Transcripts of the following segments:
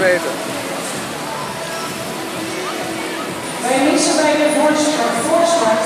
weten. Wij missen bij de voorstart, voorstart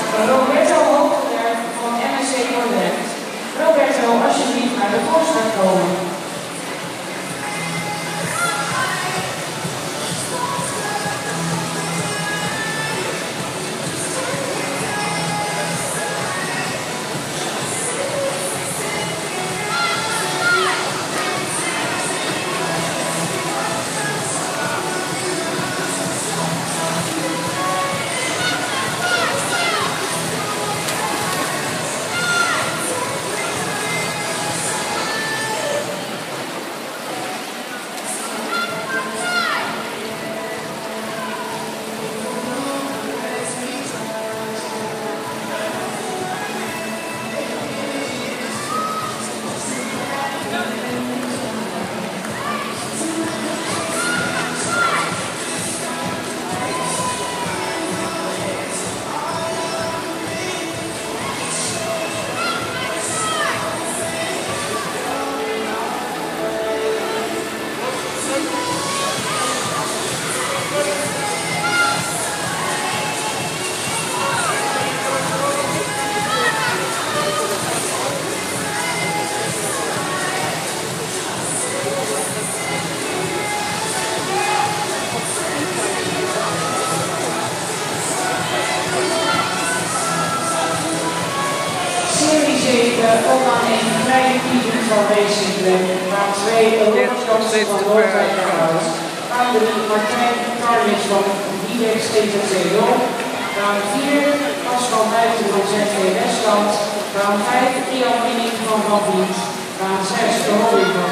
ook aan een kleine kiezer van Racing 2, Robert Jansen van Noordwijk Huis. Baan 3, Martijn van IDEX TTC Loon. Baan 4, Pascal Buiten van ZV Westland. Baan 5, Ian Winning van Van Vliet. 6, de van